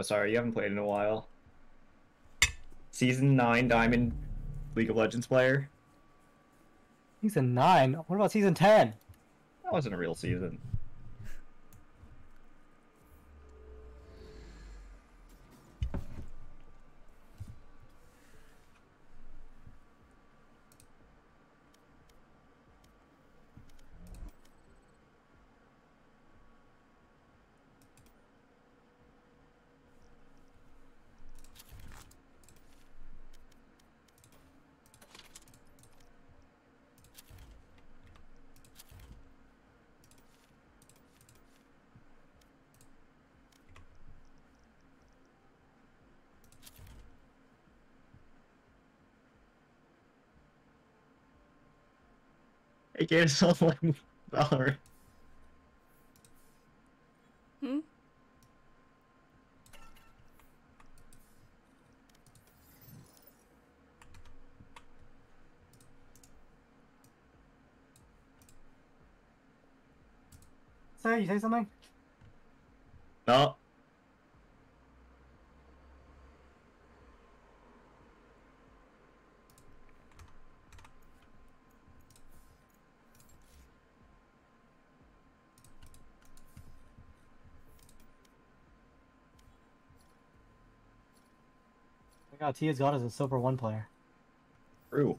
Oh, sorry, you haven't played in a while. Season 9 Diamond League of Legends player? Season 9? What about season 10? That wasn't a real season. It gave us all one dollar. Hmm? Say, you say something? No. God, Tia's God is a Silver 1 player. True.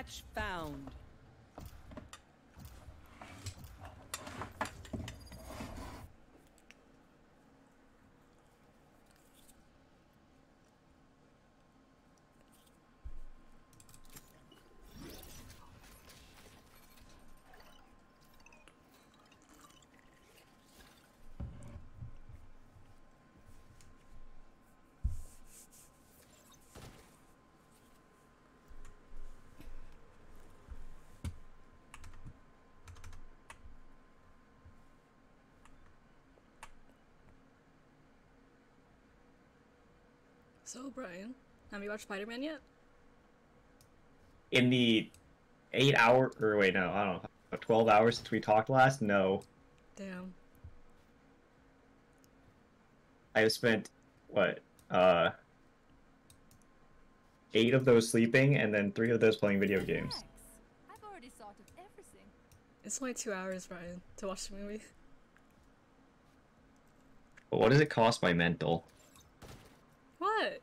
Match found. So, Brian, have you watched Spider Man yet? In the eight hour, or wait, no, I don't know, 12 hours since we talked last, no. Damn. I have spent, what, uh, eight of those sleeping, and then three of those playing video games. I've already thought of everything. It's only two hours, Brian, to watch the movie. But what does it cost my mental? What? It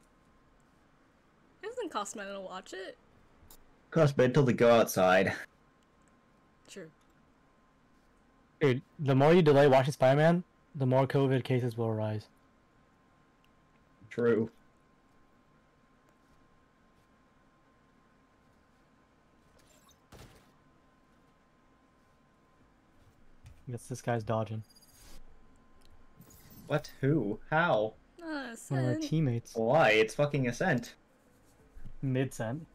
doesn't cost money to watch it. Cost mental to go outside. True. Dude, the more you delay watching Spider-Man, the more COVID cases will arise. True. Guess this guy's dodging. What? Who? How? Ah, One of our teammates. Why? It's fucking Ascent. Mid-cent.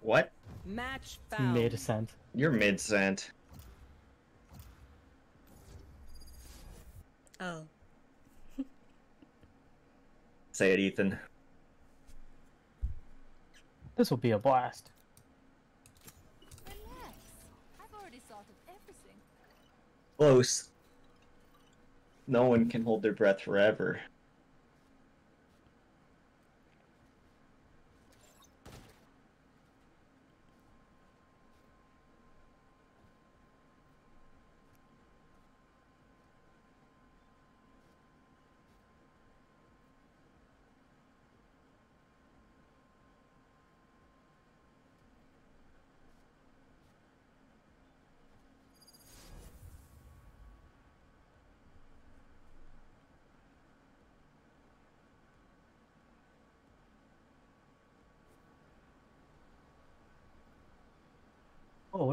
What? Match found. Mid-cent. You're mid-cent. Oh. Say it, Ethan. This will be a blast. Relax. I've already thought of everything. Close. No one can hold their breath forever.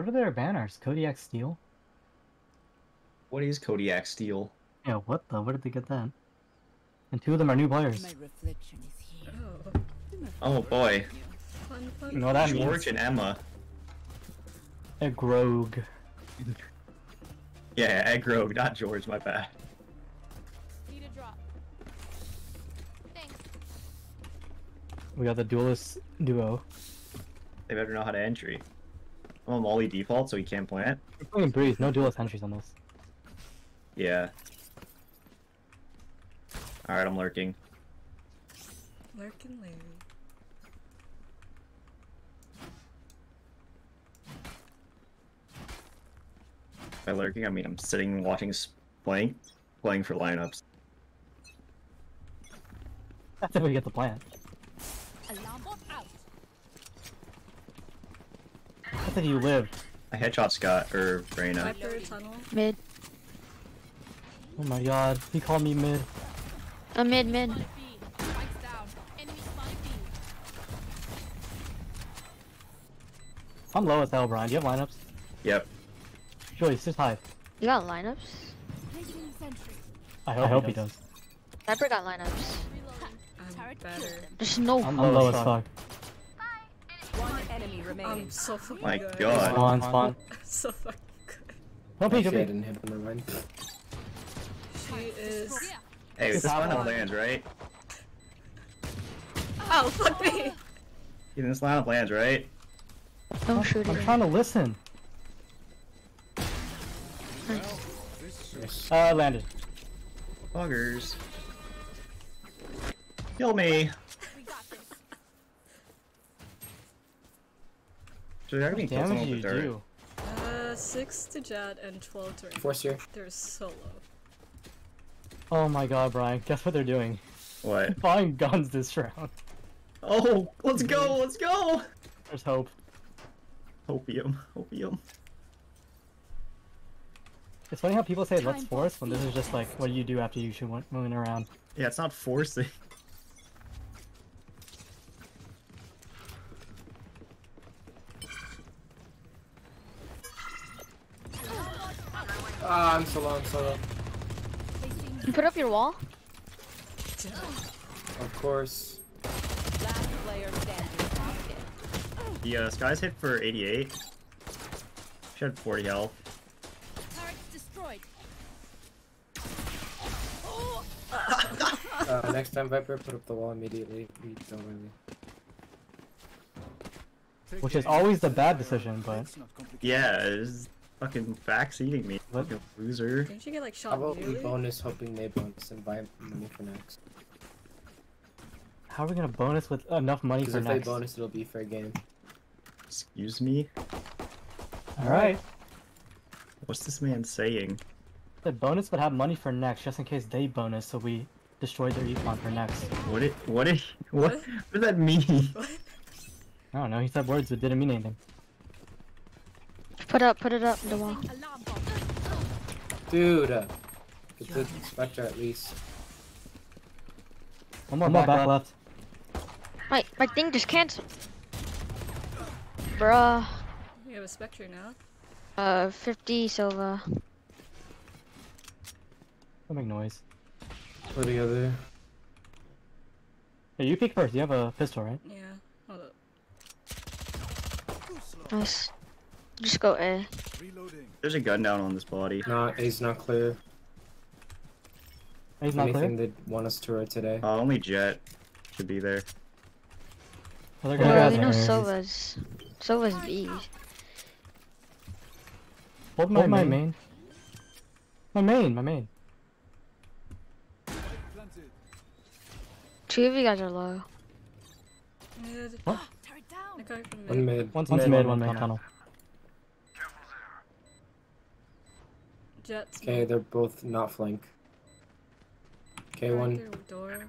Are their banners? Kodiak Steel? What is Kodiak Steel? Yeah, what the? Where did they get that? And two of them are new players. My reflection is here. Oh, Oh boy. fun, fun. You know what that means? George and Emma. A Grog. Yeah, Egg Rogue, not George, my bad. Need a drop. Thanks. We got the duelist duo. They better know how to entry. I'm a Molly default, so he can't plant. We're playing breeze. No duelist entries on this. Yeah. Alright, I'm lurking. Lurking Larry. By lurking, I mean I'm sitting watching playing, playing for lineups. That's if we get the plant. Alarm bot out. That's if you live. I headshot Scott or Reyna. Viper tunnel. Mid. Oh my god, he called me mid. A mid mid. Spike B. Spikes down. Enemy spike B. I'm low as hell, Brian. Do you have lineups? Yep. Joyce, just high. You got lineups? Placing sentry. I hope, he, does. Viper got lineups. Reloading. I'm Turret better. There's no. I'm low, as fuck. One enemy remaining. I'm so fucking My good. God. Spawn, spawn. so fucking good. Don't peek, don't Actually, I didn't hit them, never mind. She is. Hey, this Stop. lineup lands, right? Oh, fuck me! Yeah, This lineup lands, right? Don't shoot I'm trying to listen. Nice. Uh, landed. Buggers. Kill me. Should I How already much damage someone do you with dirt? do? Uh, 6 to Jett and 12 to Rainbow. Force here. They're so low. Oh my god, Brian. Guess what they're doing? What? Buying guns this round. Oh, let's go, let's go! There's hope. Opium, opium. It's funny how people say let's Time force when this is just like what do you do after you shoot one moving around. Yeah, it's not forcing. Ah, I'm so low, I'm so low. You put up your wall? Of course. Last player standing. The uh, Skye's hit for 88. She had 40 health. Uh, next time, Viper, put up the wall immediately. We don't really. Which is always the bad decision, but Yeah, it's fucking backseating me. What? Fucking loser. Didn't you get like How about we bonus hoping they bonus and buy money for next? how are we gonna bonus with enough money Because for if next? they bonus, it'll be fair game. Excuse me? Alright. What's this man saying? The bonus would have money for next just in case they bonus so we destroy their econ for next. What it, what it, what, What? what does that mean? What? I don't know, he said words that didn't mean anything. Put up, put it up the wall. Placing alarm bot. Dude! Uh, get the Spectre at least. One more back, left. Wait, my thing just canceled. Bruh. You have a Spectre now. Uh, 50 silver. Don't make noise. Put together. Hey, you peek first, you have a pistol, right? Yeah. Hold up. Nice. Just go A. There's a gun down on this body. Not, A's not clear. He's not Anything clear? they'd want us to rotate today. Uh, only Jett should be there. Other Well, guys we are know here. Sova's. Sova's B. Hold my, my main. My main, my main. Two of you guys are low. Mid. What? Turret down. The guy from One mid. mid. One's, mid, mid, one main tunnel. Jett's Okay, they're both not flank. Okay, right one. there, door.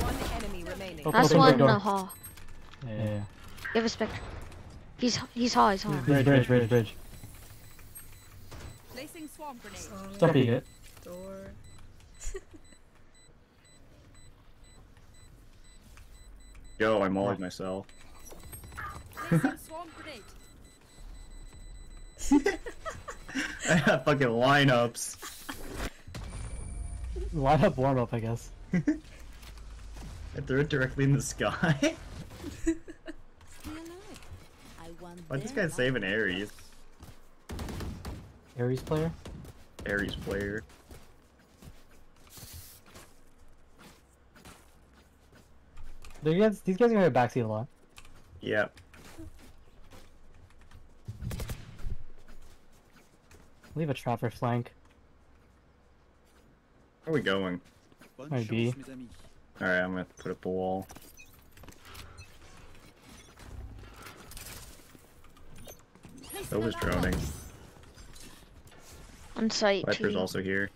One enemy remaining. Oh, That's open one big in the hall. Yeah, yeah, yeah. You have a spectre. He's he's hall, he's hall. Bridge, bridge, bridge, bridge. Placing swarm grenade. Song, Don't it. door. Yo, I mauled myself. Placing swarm grenade. I have fucking lineups. Line up warm up, I guess. I threw it directly in the sky. Stay alive. I want Why this guy saving Ares? Ares player. Ares player. These guys, these guys are gonna backseat a lot. Yep. Leave a trap for flank. Where are we going? Bonne Might be. chance, mes amis. Alright, I'm gonna put up a wall. Sova's droning. On site Viper's too. also here.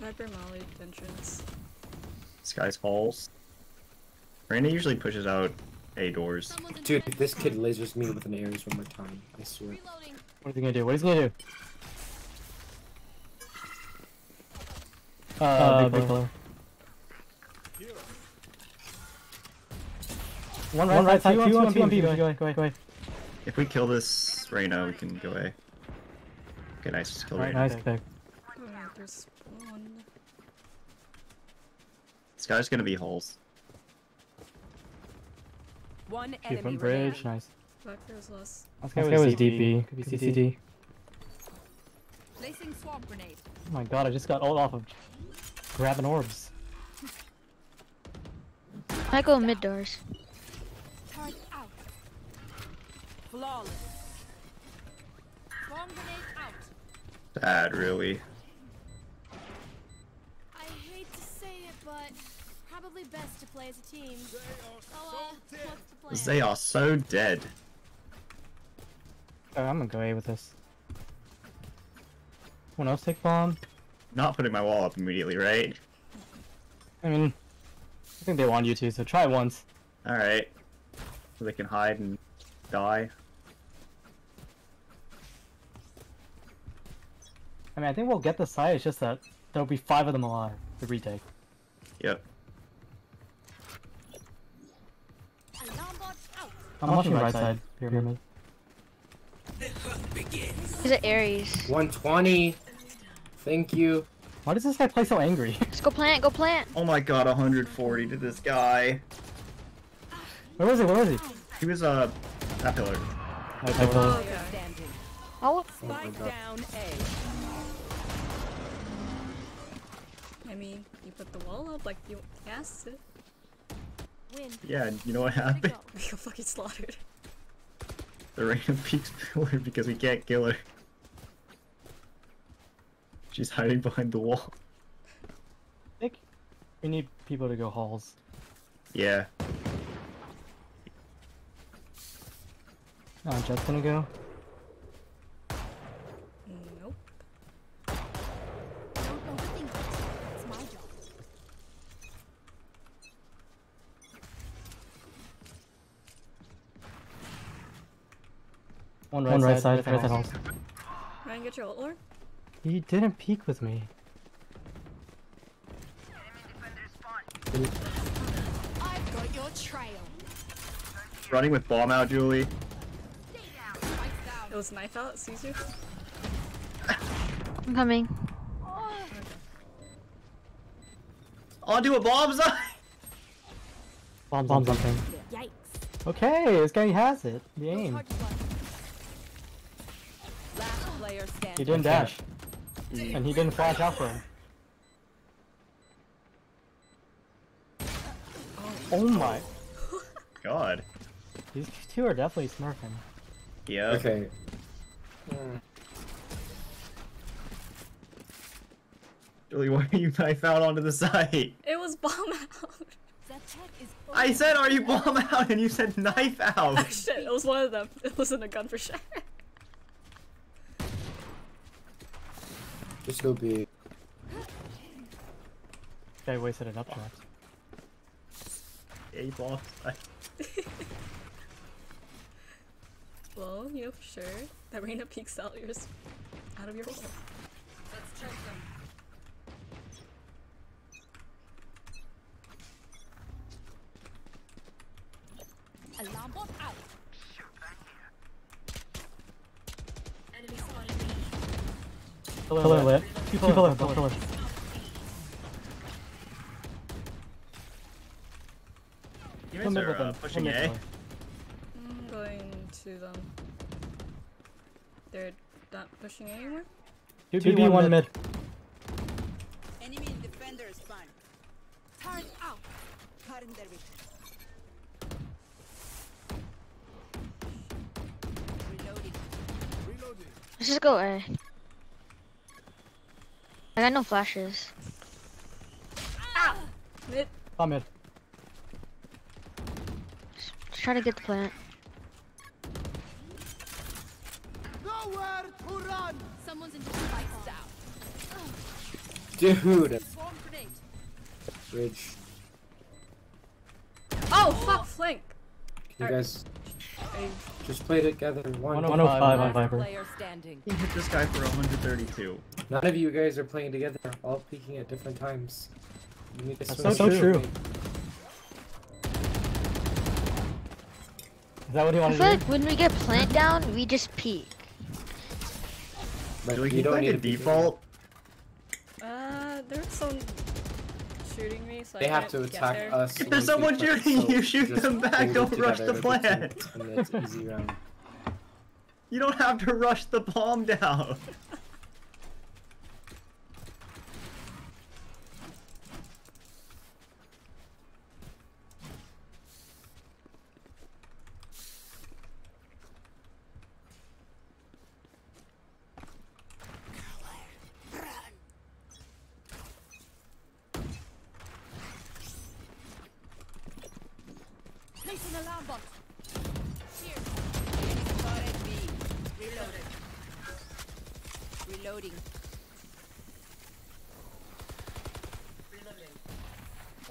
Viper Molly entrance. Skye's halls. Reyna usually pushes out A doors. Dude, this kid lasers me with an Ares one more time. I swear. Reloading. What is he gonna do? What is he gonna do? Uh, Uh, big big pillar. One One right, right side, side, two two on on two on P, P. Go go away, go away, go away. If we kill this Reyna, we can go away. Okay, nice. Just kill Alright, Reyna. nice pick. There's one. This guy's gonna be holes. One Two enemy bridge, remaining. Nice. Viper's less. This This guy was DP. Could be CCD. Placing swarm grenade. Oh my god, I just got ult off of grabbing orbs. I go mid doors. Turret out. Flawless. Swarm grenade out. Bad, really. I hate to say it, but probably best to play as a team. So, uh, what's the plan? They are so dead. Oh, I'm gonna go A with this. Someone else take bomb? Not putting my wall up immediately, right? I mean, I think they want you to, so try it once. Alright. So they can hide and die. I mean, I think we'll get the side, it's just that there'll be five of them alive to retake. Yep. Alarm bot out. I'm, watching right side, pyramid. He's at Ares. 120. Thank you. Why does this guy play so angry? Let's go plant, go plant. Oh my god, 140 to this guy. Where was he? Where was he? He was, uh, that pillar. I pillar. Okay. Standing. Oh, Oh my Spike god. down A. I mean, you put the wall up like you asked it. Win. Yeah, you know what happened? go. We got fucking slaughtered. The random peaks pillar because we can't kill her. She's hiding behind the wall. I think we need people to go halls. Yeah. Oh, Jett's gonna go. Nope. Don't overthink it. It's my job. One right, One right side, side, right right halls. Ryan, get your ult lord. He didn't peek with me. I've got your trail. Running with bomb out, Julie. Stay down. Spike's down. It was knife out, Caesar. I'm coming. Oh. Onto a bomb site! Bombs on something. Yikes. Okay, this guy has it. The aim. He didn't dash. And he didn't flash out for him. Oh my. God. These two are definitely smurfing. Yeah. Okay. Hmm. Julie, why are you knife out onto the site? It was bomb out. That tech is I said, are you bomb out? And you said knife out. Oh out. shit, it was one of them. It wasn't a gun for sure. Just go B. Guy wasted an upshot. A bomb site. well, you know for sure that Reyna peeks out yours out of your wall. alarm bot out. Pillar lit. Two pillar, both pillar. Go Teammates are uh, them. Pushing mid A. pillar. I'm going to them. They're not pushing anymore? 2B, 1 mid. Enemy defender spawn. Turn out. Cutting their vision. Reloading. Let's just go A. I got no flashes. Mid. Top mid. Just try to get the plant. Someone's in the spike out. Dude, bridge. Oh, fuck, flank! Can you guys I, just play together? One. 105 on Last Viper. player standing. He hit this guy for 132. None of you guys are playing together, all peeking at different times. You need to That's swing so with true. Is that what you I want feel to like when we get plant down, we just peek. But Do we you don't like need a default? uh, there was someone shooting me, so They I have to attack there. us. If there's someone shooting so you, shoot them back, don't rush the with team, plant. And it's easy round. You don't have to rush the bomb down. Placing alarm bot. Here. Enemy spotted B. Reloaded. Reloading.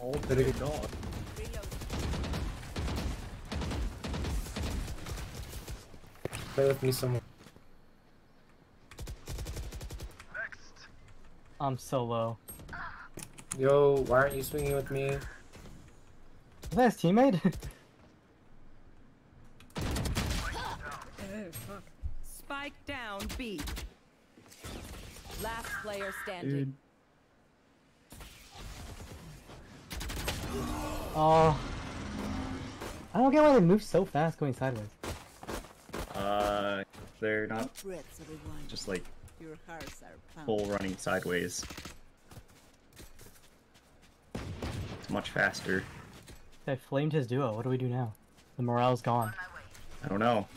Oh, big dog. Reloading. Play with me someone. I'm so low. Yo, why aren't you swinging with me? Is that his teammate? Oh, fuck. Spike down B. Last player standing. Dude. Oh. I don't get why they move so fast going sideways. Uh, they're not Breaths, just like Your hearts are pounding. full running sideways. It's much faster. They flamed his duo. What do we do now? The morale's gone. I don't know.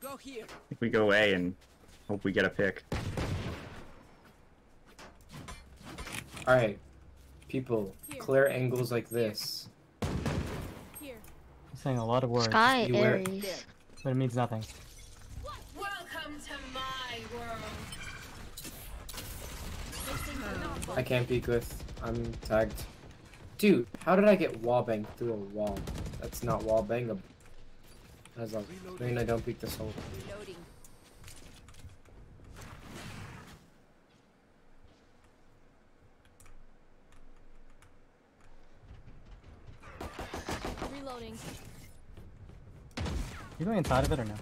Go here. I think we go A and hope we get a pick. Alright. People, Here. clear angles like this. Here. He's saying a lot of words, Sky you wear- Aries. but it means nothing. Welcome to my world. I can't peek with. I'm tagged. Dude, how did I get wallbang through a wall? That's not wallbangable. As long I mean, I don't peek this hole. Reloading. Reloading. Are you going inside of it or no?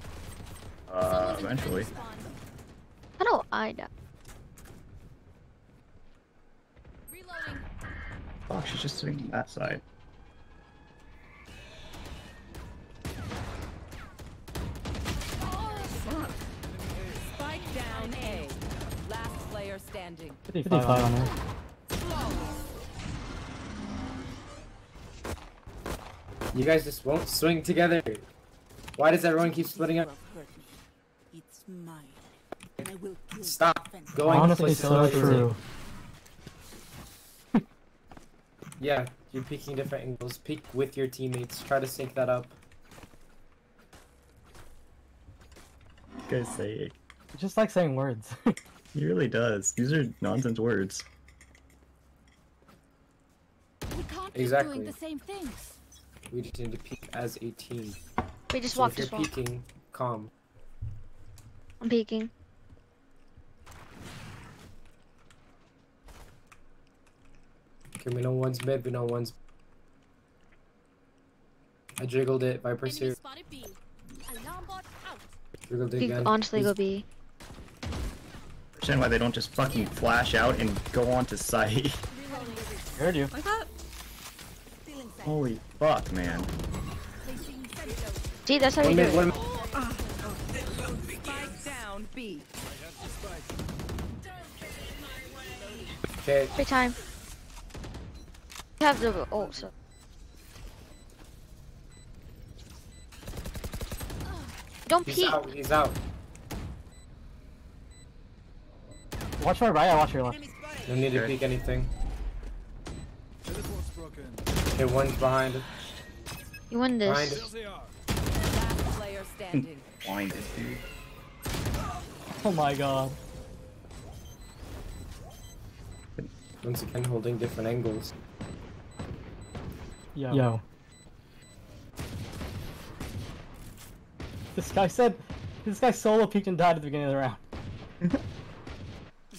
Uh, Someone's in the eventually. spawn. How do I die? Reloading. Fuck, she's just sitting on that side. Spike down A. Last player standing. 55 on her. You guys just won't swing together. Why does everyone keep splitting up? You have hurt me. It's mine. And I will kill Stop going Honestly, places so like true. Yeah, you're peeking different angles. Peek with your teammates. Try to sync that up. Guys say it. Just like saying words. He really does. These are nonsense words. We can't Exactly. keep doing the same things. We just need to peek as a team. We just So walk, if you're just walk. peeking, calm. I'm peeking. Okay, we know one's mid, we know one's. I jiggled it. Viper's Enemy here. spotted B. Alarm bot out. Jiggled it again. honestly, He's- go B. understand why they don't just fucking flash out and go on to site. I heard you. Like that? Holy fuck, man. See, that's how we One do minute, it. one minute. Spike down B. Okay, Every time. You have the oh, ult, so. Don't he's peek. out, he's out. Watch my right, I watch your left. No need to peek anything. Okay, one's behind. You win this. Last player standing. Blinded, dude. Oh my god. Once again, holding different angles. Yo. Yo. This guy said, this guy solo peeked and died at the beginning of the round.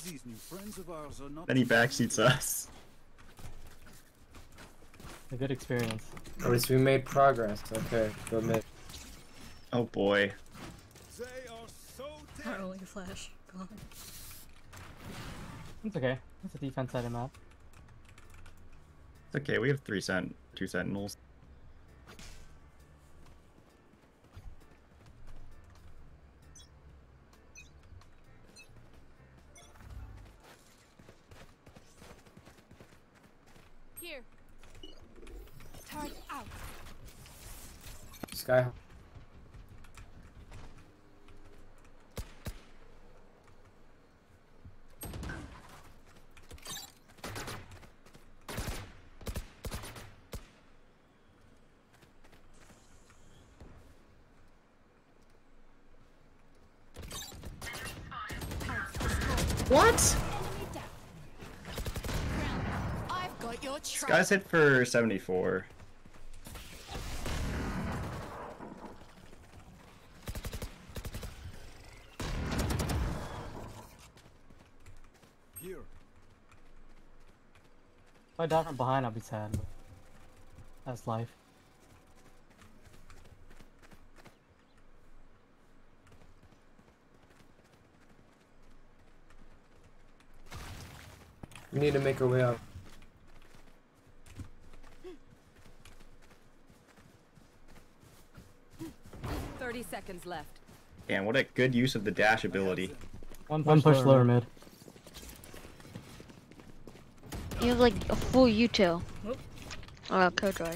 These new friends of ours are not Then he backseats us. A good experience. At least we made progress. Okay, go mid. Oh boy. They are so Our only flash. Gone. It's okay. It's a defense side map. It's okay, we have three cent two sentinels. Here. Turret out. Skye. What? I've got your track. Guys hit for 74. here. If I die from behind, I'll be sad. That's life. We need to make our way up. Seconds left. Damn, what a good use of the dash ability. One push, One push lower mid. You have like a full util. Whoop. Oh, Killjoy.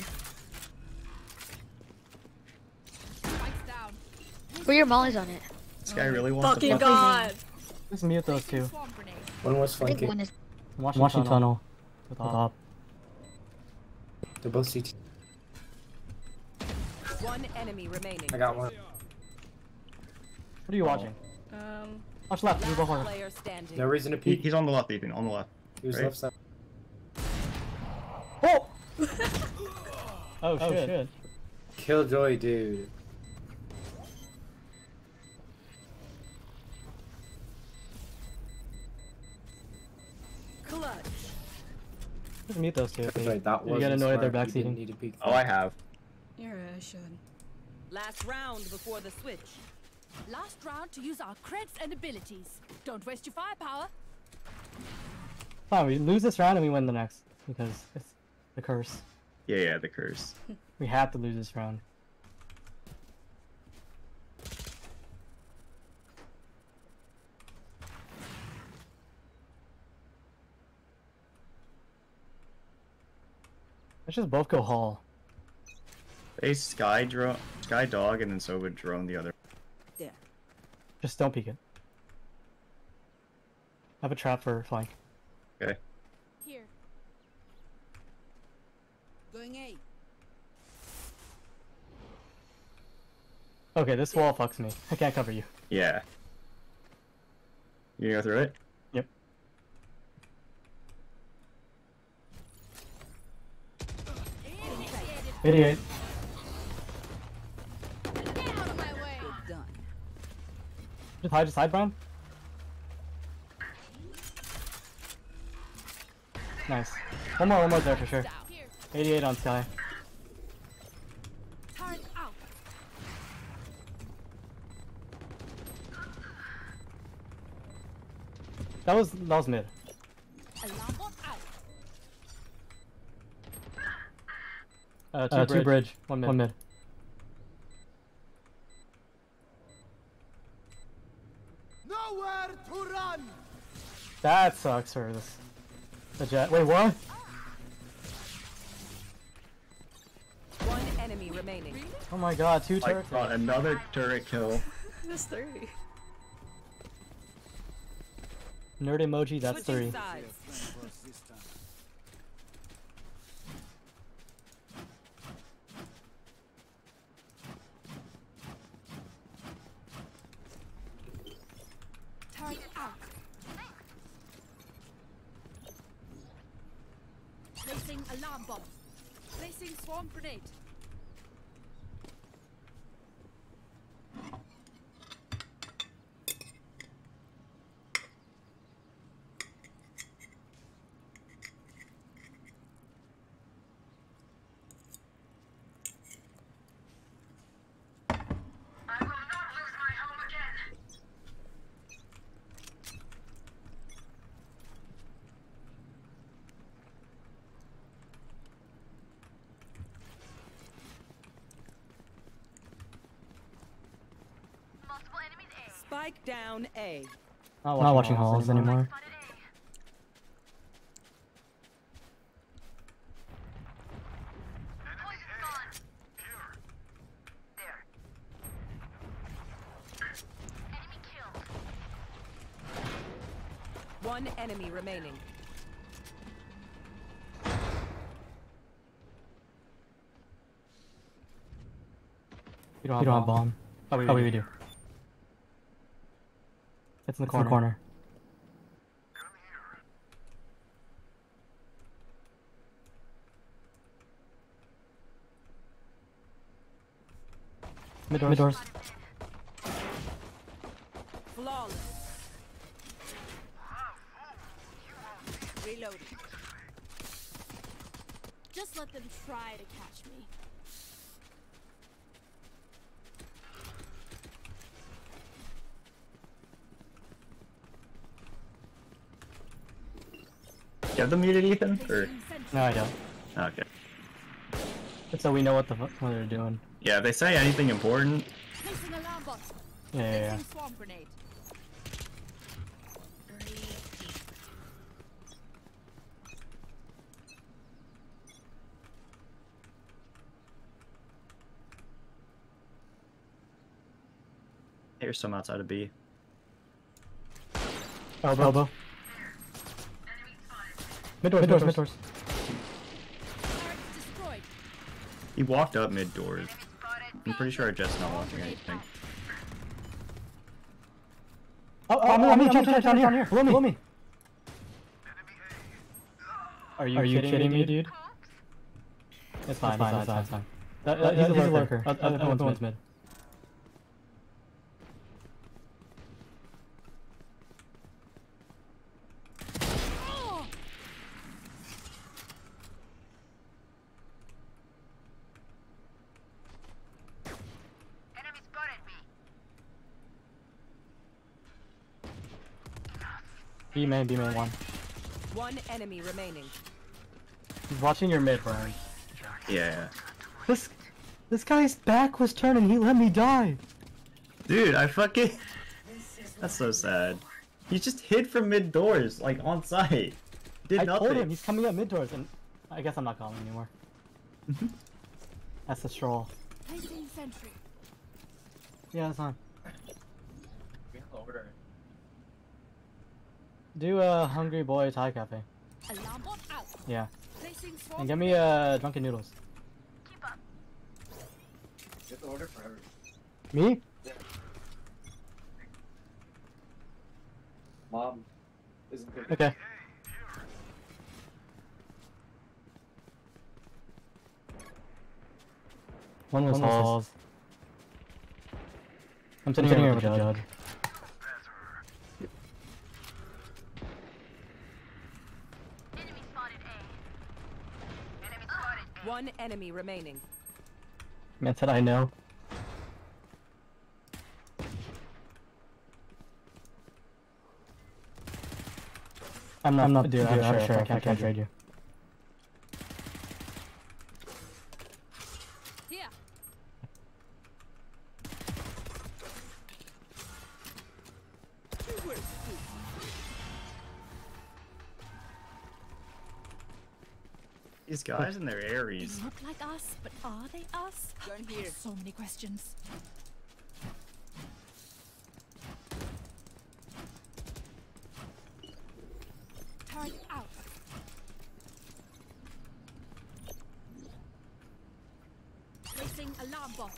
Spikes down. Put your mollies on it. This guy really wants Fucking to fuck god! Just mute those two. One was flanking. one is. I'm watching, watching tunnel. With op. They're both CT. One enemy remaining. I got one. What are you watching? Um, Watch left. You go Last hard. player. No reason to He, peek. he's on the left, Ethan, on the left. He was right. left side. Oh! oh shit. Killjoy, dude. Clutch. Just mute those two. That's right, that You was. get annoyed they're He didn't backseating. need to peek. Oh, I have. you're I should. Last round before the switch. Last round to use our creds and abilities. Don't waste your firepower. Fine, we lose this round and we win the next. Because it's the curse. Yeah, yeah, the curse. We have to lose this round. Let's just both go hall. They sky drone, sky dog, and then Sova drone the other. There. Just don't peek it. I have a trap for flank. Okay. Here. Going A. Okay, this wall fucks me. I can't cover you. Yeah. You gonna go through it? Yep. 88. Get Just hide, just hide, Brian. Nice. One more, one more there for sure. 88 on Skye. Turret. That was that was mid. Alarm bot out. Uh, two, Uh, bridge. two bridge. One mid. One mid. Nowhere to run! That sucks for this. The Jett. Wait, what? One enemy remaining. Oh my god, two Like, turrets. uh, another turret kill. That's three. Nerd emoji, that's Switching three. sides. First this time. Turret out. Placing alarm bot. Placing swarm grenade. Spike down A. Not I'm not watching halls anymore. One enemy remaining. You don't You don't have bomb. Oh, wait, Oh, we wait, we do. Do. It's in the It's in corner. the corner. Mid doors. Mid doors. Reloading. Just let them try to catch me. You have them muted, Ethan? Or No, I don't. okay. Just so we know what the fu- what they're doing. Yeah, if they say anything important, Placing alarm bot. Yeah, yeah, yeah. Placing swarm grenade. here's some outside of B. Elbow. Elbow. Mid doors. Mid doors. Mid doors. He walked up mid doors. I'm pretty sure our Jett's not watching anything. Oh, oh, oh, me, jump, jump, down here. Below me. Below me. Are you, Are you kidding me, dude? It's fine, It's fine. it's It's fine. It's fine. That, that, he's he's, a a lurker. lurker. Other- Other, other one's one's mid. B main, B main one. One enemy remaining. He's watching your mid, Brian. Yeah. This, this guy's back was turned and he let me die. Dude, I fucking. That's so sad. He just hid from mid doors, like on site. Did I nothing. told him he's coming up mid doors, and I guess I'm not calling anymore. That's a stroll. Placing sentry. Yeah, that's fine. Do a hungry boy Thai cafe. Alarm bot out. Yeah, Placing and get me uh drunken noodles. Get the order for everyone. Me? Mom isn't good. Okay. One was One was. I'm I'm sitting, sitting here here with with the the judge. judge. One enemy remaining. Man said I know. I'm not, I'm not dude, dude, I'm I'm sure, sure I can't, can't trade trade you. Guys and their They Aries. look like us, but are they us? Gun here. So many questions. Target out. Placing alarm bot.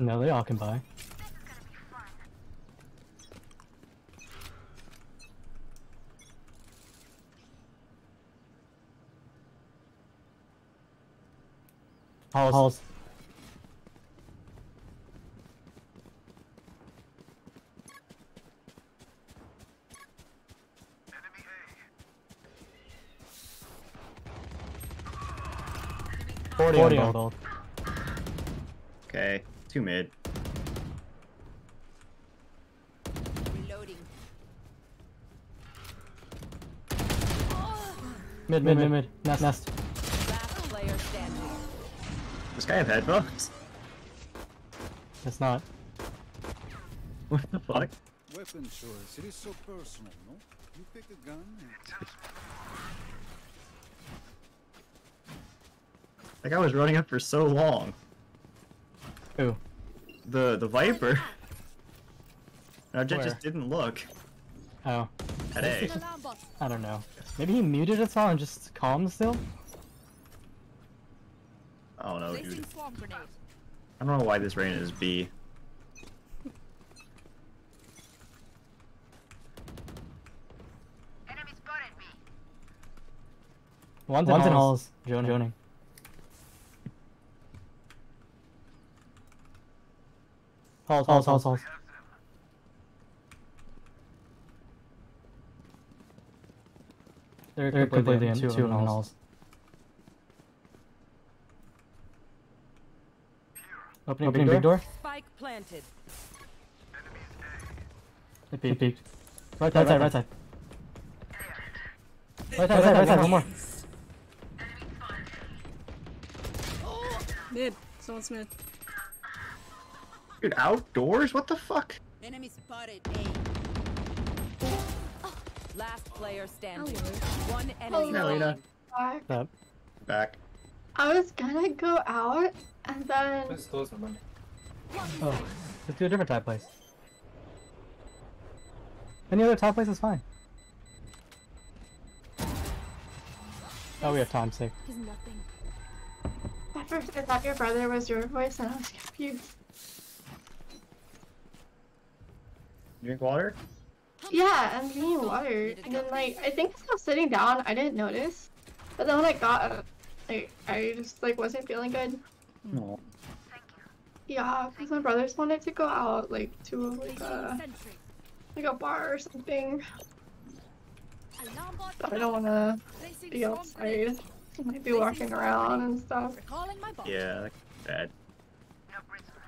No, they all can buy. Halls. Halls. Forty, 40 on both. Okay, two mid. Reloading. Mid, mid, mid, mid. Nest, nest. Last player standing. This guy have headphones? It's not. What the fuck? Weapon choice. It is so personal, no? You pick a gun and That guy was running up for so long. Who? The the Viper. No, Jett just didn't look. Oh, At A. Placing alarm bot. I don't know. Maybe he muted us all and just calm still? I don't know, dude. I don't know why this rain is B. One's, One's in in halls. halls. Joning. Joning. Halls, halls, halls, halls. They're, They're completely in two, two in in halls. halls. Opening, Opening big, big door. door. Spike planted. They He peeked. peeked. Right Right side, side, right side. Right side, Right right side, right side, side. one more. Mid. Someone's mid. Dude, outdoors? What the fuck? Enemy spotted. A. Last player standing. Hello. One enemy No, you're Up. Back. I was gonna go out and then Oh, let's do a different type place. Any other top place is fine. Oh, we have time, sick. Is nothing. at first I thought your brother was your voice and I was confused. Drink water? Yeah, I'm drinking water. And then like I think as I was sitting down I didn't notice. But then when I got up, like I just like wasn't feeling good. No. Yeah, because my brothers wanted to go out like to like a like a bar or something. But I don't wanna be outside. I might be walking around and stuff. Recalling my bot. Yeah, that's bad.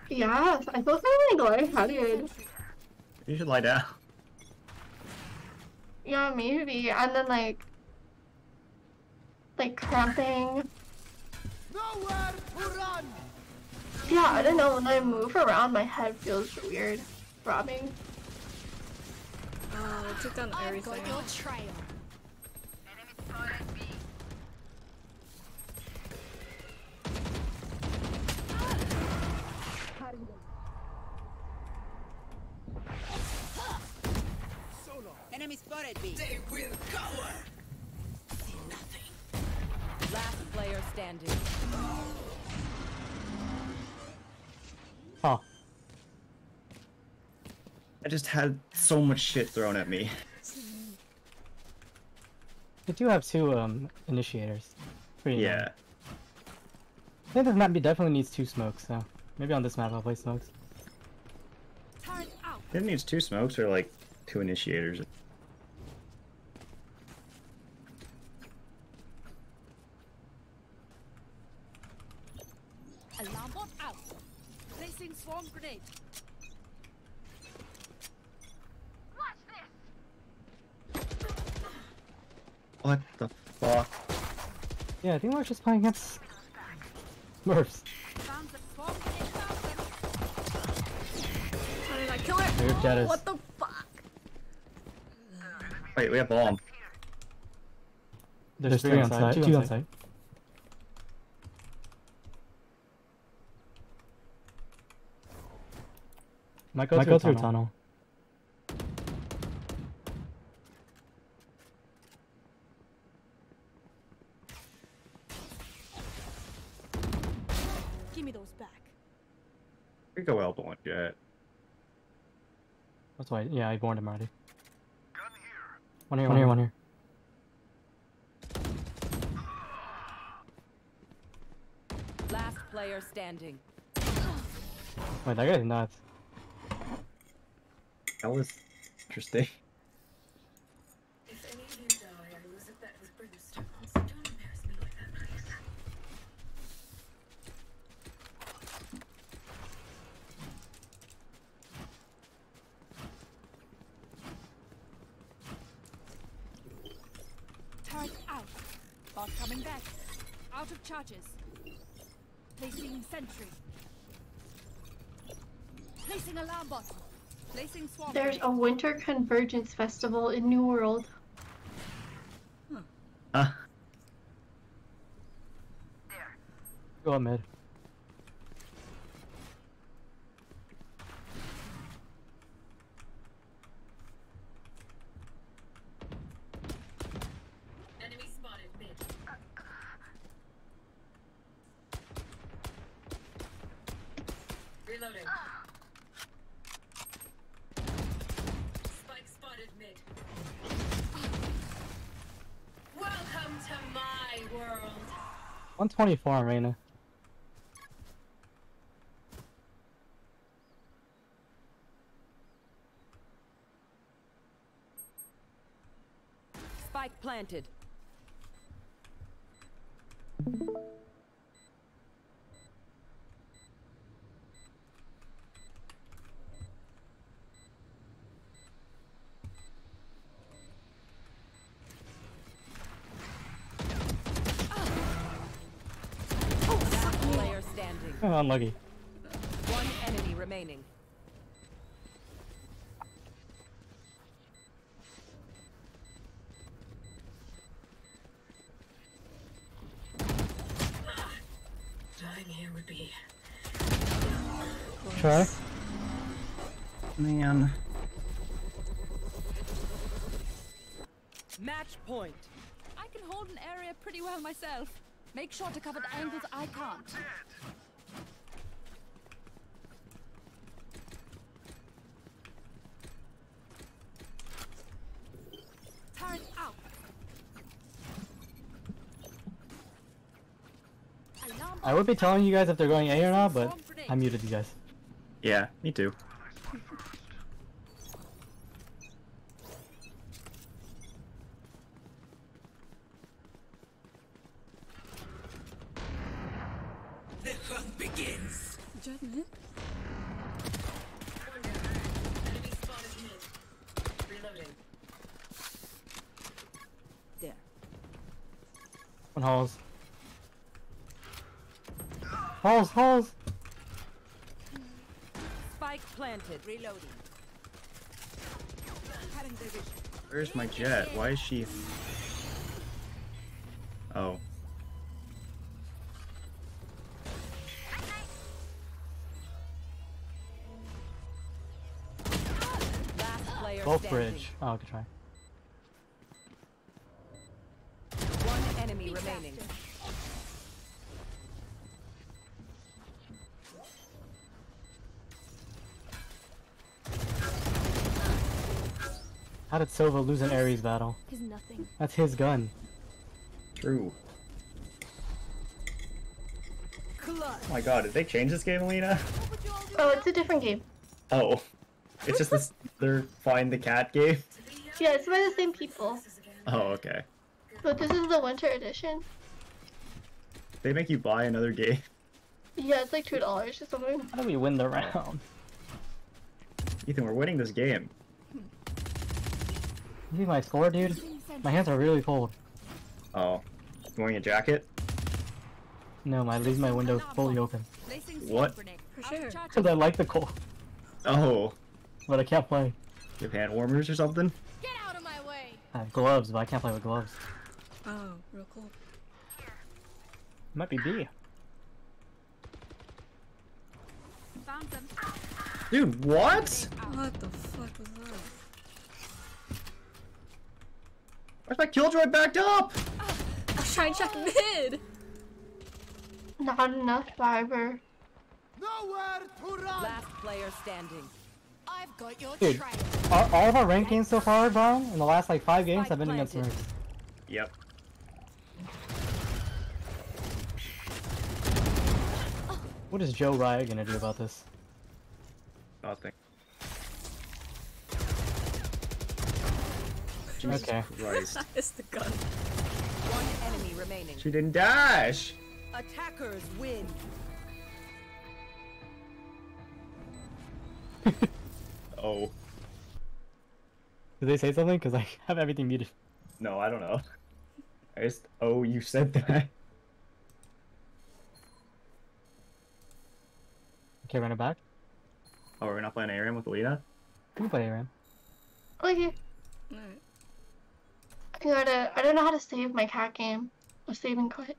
Yeah, I feel kind of like lightheaded. You should lie down. Yeah, maybe. And then like like cramping. nowhere to run. Yeah, I don't know. When I move around, my head feels weird, throbbing. Uh, I took down I've everything. got your trail. Enemy spotted. B. Last player standing. Oh, I just had so much shit thrown at me. we do have two um initiators. Pretty Yeah. annoying. I think this map definitely needs two smokes, so maybe on this map I'll play smokes. It needs two smokes or like two initiators. grenade. What the fuck? Yeah, I think we're just playing against Smurfs. Kill it. What the fuck? Wait, we have bomb. There's, There's three, three on site. Two on site. Might go, Might through, go a through tunnel. tunnel. Give me those back. We go elbow one Jett. That's why. Yeah, I warned him already. One here, one here, one here. Last player standing. Wait, that guy's nuts. That was interesting. Coming back. Out of charges. Placing sentry. Placing alarm bot. Placing swarm. There's a winter convergence festival in New World. Huh? Go up mid. 124 on Reyna. Spike planted. Last player standing. Oh, unlucky. One enemy remaining. Dying here would be. Try. Man. Match point. I can hold an area pretty well myself. Make sure to cover the angles I can't. Turret out. Alarm I would be telling you guys if they're going A or not, but I muted you guys. Yeah, me too. The hunt begins. Jett mid? Enemy spotted mid. Reloading. There. One halls. Halls, halls! Spike planted. Reloading. Where's my Jett? Why is she? Oh. Both bridge. Oh, good try. How did Sova lose an Ares battle? is nothing. That's his gun. True. Oh my god, did they change this game, Alina? Oh, it's a different game. Oh. It's just this they're find the cat game? Yeah, it's by the same people. Oh, okay. But this is the winter edition. They make you buy another game. Yeah, it's like two dollars or something. How do we win the round? Ethan, we're winning this game. You see my score, dude? My hands are really cold. Oh. You wearing a jacket? No, I leave my window fully open. What? For sure. Because I like the cold, Oh. but I can't play. You have hand warmers or something? Get out of my way. I have gloves, but I can't play with gloves. Oh, real cool. Might be B. Found them. Dude, what? What the fuck was that? Where's my killjoy backed up? I was trying to check ah. mid! Not enough fiber. Nowhere to run. Last player standing. I've got your Dude, trail. all, all of our ranked games so far, Brian, in the last like five games, have been against planted. Smurfs. Yep. What is Joe Riot gonna do about this? Nothing. Okay. Christ. it's the gun. One enemy remaining. She didn't dash! Attackers win. Oh. Did they say something? Because I have everything muted. No, I don't know. I just, oh, you said that. Okay, run it back. Oh, we're not playing ARAM with Alita? We can play ARAM. Okay. Alright. I don't know how to save my cat game. I'm saving quit.